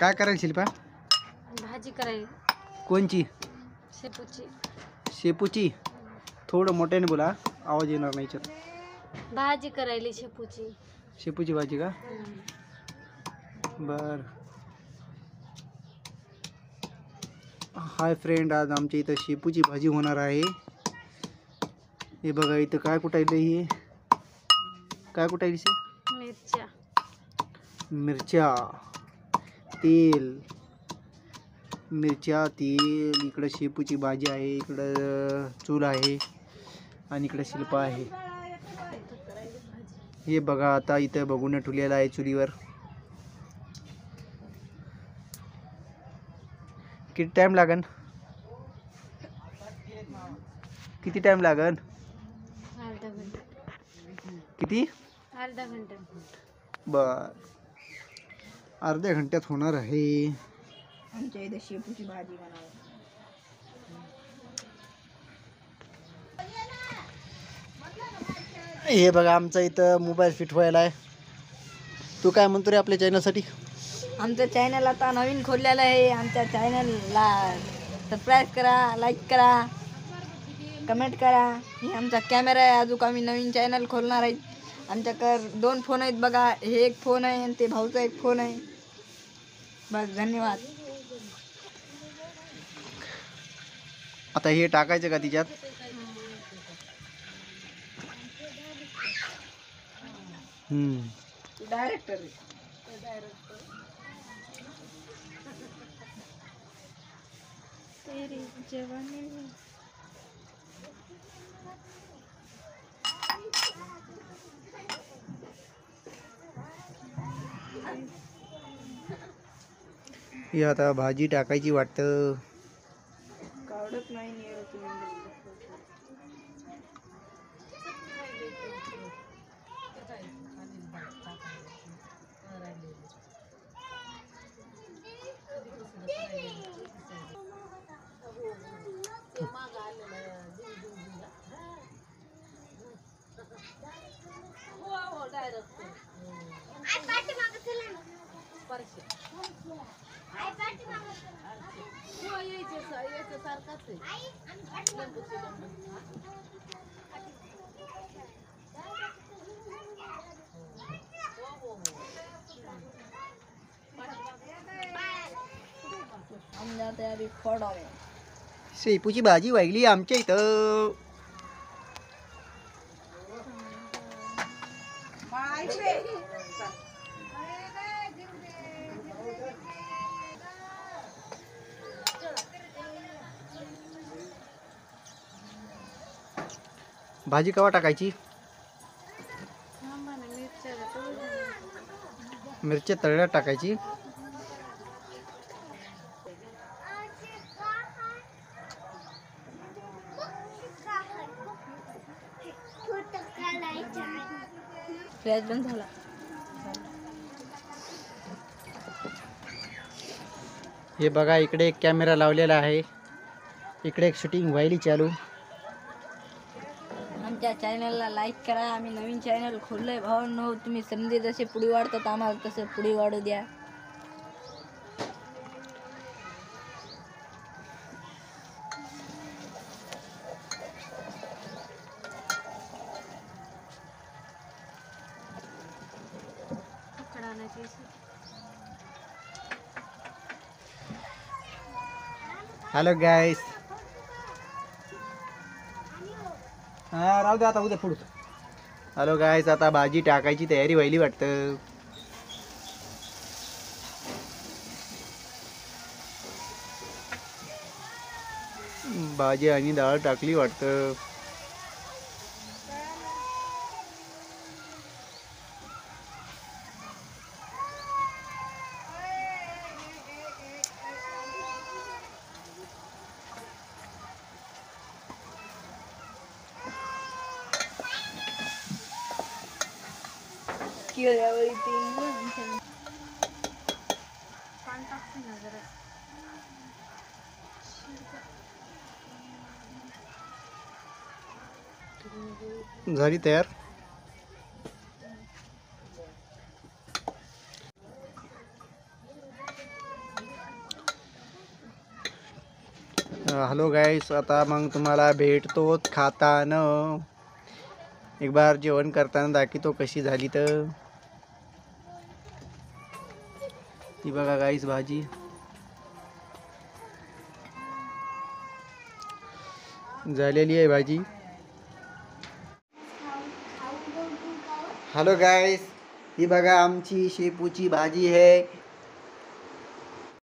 काय करायला शिल्पा? भाजी करायची कोणची? शेपूची. शेपूची? थोडं मोठ्याने बोला आवाज़ येणार नाही याच्यात. भाजी करायली शेपूची. शेपूची भाजी का? हम्म. बर. हाय फ्रेंड आज आमच्या इथं शेपूची भाजी होणार आहे. हे बघा इथं काय कुटायलं हे? काय कुटायली मिरच्या. मिरच्या. तेल मिरच्या तेल इकडं शेपूची भाजी आहे इकडं चूल आहे आणि इकडं शिल्पा आहे. हे बघा आता इथं बघून ठेवलेलं आहे चुलीवर. किती टाईम लागन? किती टाईम लागन? किती? बर. अर्ध्या घंट्यात होणार आहे. आमच्या इथे शेपूची भाजी हे बघा आमचा इथं मोबाईल फिट व्हायला आहे. तू काय म्हणतो रे आपल्या चॅनलसाठी? आमचं चॅनल आता नवीन खोललेलं आहे. आमच्या चॅनलला सबस्क्राईब करा लाईक करा कमेंट करा. हे आमचा कॅमेरा आहे. अजून आम्ही नवीन चॅनल खोलणार आहेत आमच्याकडं दोन फोन आहेत बघा. हे एक फोन आहे आणि ते भाऊचा एक फोन आहे. बस धन्यवाद. आता हे टाकायचं का तिच्यात? हम्म. डायरेक्टर तेरी हे आता भाजी टाकायची वाटतं. कावडत नाही नेहरू तुम्ही आमच्या तयारी फड आहे शेपूची भाजी वाहिली आमच्या इथं भाजी कवा टाकायची? टाकायची. फ्लॅश बंद झाला. हे बघा इकडे एक कॅमेरा लावलेला आहे. इकडे एक शूटिंग व्हायली चालू. आमच्या चॅनलला लाईक करा. आम्ही नवीन चॅनल भाऊ. भावांनो तुम्ही संधी जसे पुढे वाढतात आम्हाला तसं पुढे वाढू द्या. हॅलो गाईस हा राहू दे आता उद्या पुढं हॅलो गायस आता भाजी टाकायची तयारी व्हायली वाटतं. भाजी आणि डाळ टाकली वाटतं. rescue everything. झाली तयार हॅलो गाईस आता मग तुम्हाला भेटतोच खाताना. एक बार जेवण करताना दाखी तो कशी झाली तर. ती बघा गाईस भाजी। झालेली आहे भाजी। हॅलो गाईस ही बघा आमची शेपूची भाजी आहे